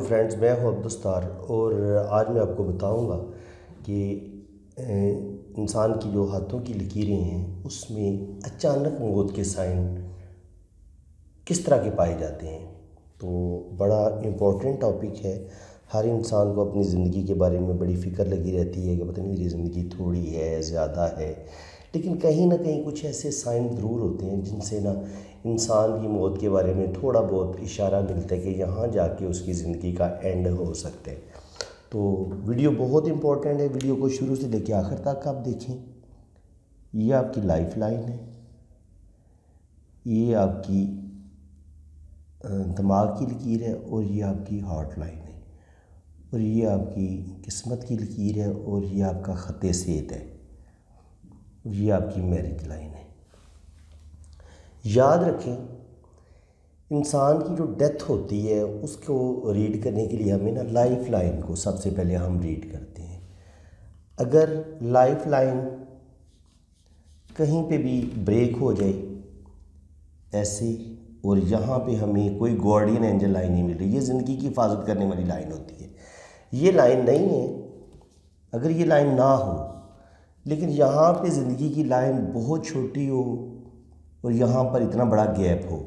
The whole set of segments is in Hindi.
फ्रेंड्स, मैं हूँ अब्दुस्तार और आज मैं आपको बताऊँगा कि इंसान की जो हाथों की लकीरें हैं, उसमें अचानक मौत के साइन किस तरह के पाए जाते हैं? तो बड़ा इम्पोर्टेंट टॉपिक है। हर इंसान को अपनी ज़िंदगी के बारे में बड़ी फ़िक्र लगी रहती है कि पता नहीं, मेरी ज़िंदगी थोड़ी है, ज़्यादा है। लेकिन कहीं ना कहीं कुछ ऐसे साइन ज़रूर होते हैं जिनसे ना इंसान की मौत के बारे में थोड़ा बहुत इशारा मिलता है कि यहाँ जाके उसकी ज़िंदगी का एंड हो सकता है। तो वीडियो बहुत इंपॉर्टेंट है, वीडियो को शुरू से लेकर आखिर तक आप देखें। ये आपकी लाइफ लाइन है। ये आपकी दिमाग की लकीर है और ये आपकी हार्ट लाइन और ये आपकी किस्मत की लकीर है और ये आपका ख़त सेहत है और ये आपकी मैरिज लाइन है। याद रखें, इंसान की जो डेथ होती है, उसको रीड करने के लिए हमें ना लाइफ लाइन को सबसे पहले हम रीड करते हैं। अगर लाइफ लाइन कहीं पे भी ब्रेक हो जाए, ऐसे और यहाँ पे हमें कोई गार्डियन एंजल लाइन नहीं मिल रही, ये ज़िंदगी की हिफाजत करने वाली लाइन होती है। ये लाइन नहीं है, अगर ये लाइन ना हो, लेकिन यहाँ पे ज़िंदगी की लाइन बहुत छोटी हो और यहाँ पर इतना बड़ा गैप हो,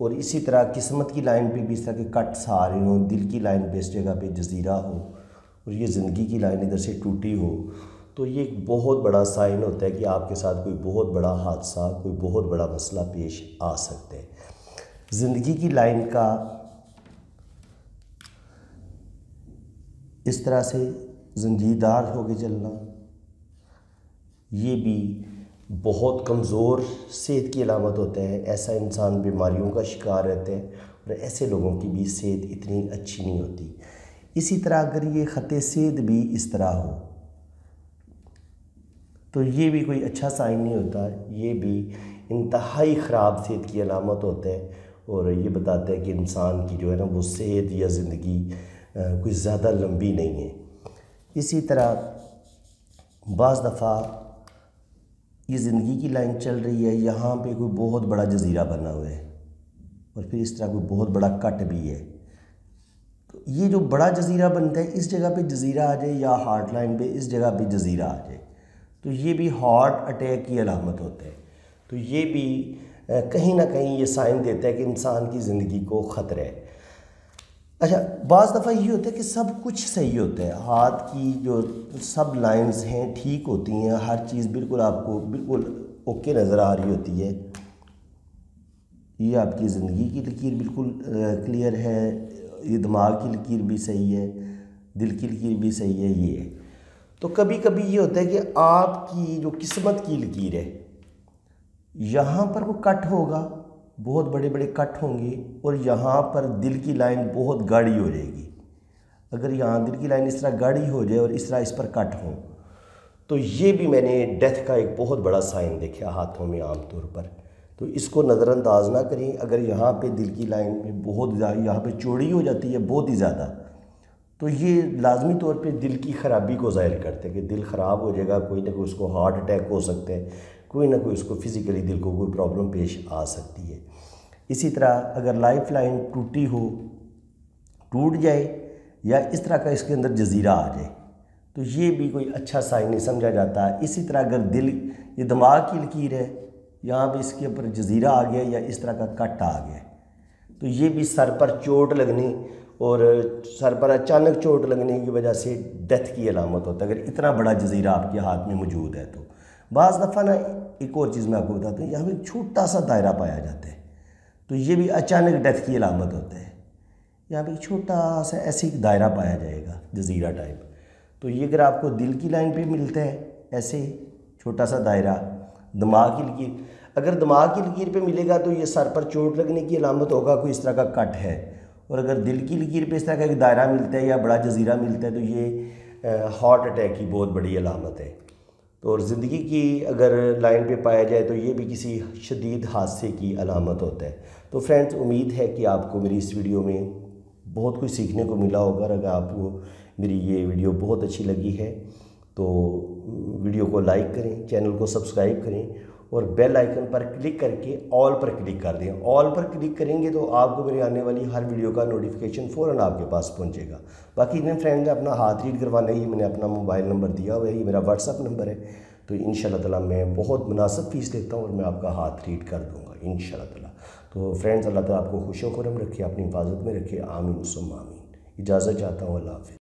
और इसी तरह किस्मत की लाइन पे भी इस तरह के कट्स आ रहे हों, दिल की लाइन पे इस जगह पे जजीरा हो, और ये ज़िंदगी की लाइन इधर से टूटी हो तो ये एक बहुत बड़ा साइन होता है कि आपके साथ कोई बहुत बड़ा हादसा, कोई बहुत बड़ा मसला पेश आ सकता है। ज़िंदगी की लाइन का इस तरह से जंजीरदार होके चलना ये भी बहुत कमज़ोर सेहत की अलामत होता है। ऐसा इंसान बीमारियों का शिकार रहता है और ऐसे लोगों की भी सेहत इतनी अच्छी नहीं होती। इसी तरह अगर ये ख़त सेहत भी इस तरह हो तो ये भी कोई अच्छा साइन नहीं होता। ये भी इंतहाई ख़राब सेहत की अलामत होता है और ये बताता है कि इंसान की जो है ना, वो सेहत या ज़िंदगी कोई ज़्यादा लंबी नहीं है। इसी तरह बज़ दफ़ा ये ज़िंदगी की लाइन चल रही है, यहाँ पे कोई बहुत बड़ा जजीरा बना हुआ है और फिर इस तरह कोई बहुत बड़ा कट भी है। तो ये जो बड़ा जजीरा बनता है, इस जगह पे जजीरा आ जाए या हार्ट लाइन पे इस जगह पे जजीरा आ जाए तो ये भी हार्ट अटैक की अलामत होता है। तो ये भी कहीं ना कहीं ये साइन देता है कि इंसान की ज़िंदगी को ख़तरा है। अच्छा बाज़ दफ़ा ये होता है कि सब कुछ सही होता है। हाथ की जो सब लाइंस हैं, ठीक होती हैं, हर चीज़ बिल्कुल आपको, बिल्कुल ओके नज़र आ रही होती है। ये आपकी ज़िंदगी की लकीर बिल्कुल क्लियर है। ये दिमाग की लकीर भी सही है, दिल की लकीर भी सही है, ये है। तो कभी कभी ये होता है कि आपकी जो किस्मत की लकीर है, यहाँ पर वो कट होगा। बहुत बड़े बड़े कट होंगे और यहाँ पर दिल की लाइन बहुत गाढ़ी हो जाएगी। अगर यहाँ दिल की लाइन इस तरह गाढ़ी हो जाए और इस तरह इस पर कट हो तो ये भी मैंने डेथ का एक बहुत बड़ा साइन देखा हाथों में आम तौर पर। तो इसको नज़रअंदाज ना करें। अगर यहाँ पे दिल की लाइन में बहुत यहाँ पे चौड़ी हो जाती है, बहुत ही ज़्यादा तो ये लाजमी तौर पे दिल की ख़राबी को ज़ाहिर करते हैं कि दिल ख़राब हो जाएगा, कोई ना कोई उसको हार्ट अटैक हो सकता है, कोई ना कोई उसको फिज़िकली दिल को कोई प्रॉब्लम पेश आ सकती है। इसी तरह अगर लाइफ लाइन टूटी हो, टूट जाए या इस तरह का इसके अंदर जजीरा आ जाए तो ये भी कोई अच्छा साइन नहीं समझा जाता। इसी तरह अगर दिल, ये दिमाग की लकीर है, यहाँ भी इसके ऊपर जजीरा आ गया या इस तरह का कट आ गया तो ये भी सर पर चोट लगने और सर पर अचानक चोट लगने की वजह से डेथ की अलामत होता है। अगर इतना बड़ा जजीरा आपके हाथ में मौजूद है तो। बाज़ दफ़ा ना एक और चीज़ मैं आपको बताता हूँ, यहाँ पर छोटा सा दायरा पाया जाता है। तो ये भी अचानक डेथ की अलामत होता है। यहाँ पे छोटा सा ऐसे ही दायरा पाया जाएगा, जजीरा टाइप तो ये अगर आपको दिल की लाइन पे मिलता है, ऐसे छोटा सा दायरा, दिमाग की लकीर। अगर दिमाग की लकीर पे मिलेगा तो ये सर पर चोट लगने की अलामत होगा, कोई इस तरह का कट है। और अगर दिल की लकीर पे इस तरह का एक दायरा मिलता है या बड़ा जजीरा मिलता है तो ये हार्ट अटैक की बहुत बड़ी अलामत है। तो और ज़िंदगी की अगर लाइन पे पाया जाए तो ये भी किसी शदीद हादसे की अलामत होता है। तो फ्रेंड्स उम्मीद है कि आपको मेरी इस वीडियो में बहुत कुछ सीखने को मिला होगा अगर आपको मेरी ये वीडियो बहुत अच्छी लगी है तो वीडियो को लाइक करें चैनल को सब्सक्राइब करें और बेल आइकन पर क्लिक करके ऑल पर क्लिक कर दें। ऑल पर क्लिक करेंगे तो आपको मेरी आने वाली हर वीडियो का नोटिफिकेशन फ़ौरन आपके पास पहुंचेगा। बाकी जिन फ्रेंड ने अपना हाथ रीड करवाना है मैंने अपना मोबाइल नंबर दिया हुआ है ये मेरा व्हाट्सअप नंबर है। तो इन ताला मैं बहुत मुनासब फ़ीस लेता हूँ और मैं आपका हाथ रीड कर दूँगा। इन ताला तो फ्रेंड्स, अल्लाह ताला आपको खुश खुरम रखे, अपनी हिफाजत में रखिए आमीन। सुम आमीन। इजाज़त चाहता हूँ, अल्लाह हाफि